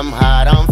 I'm hot, I'm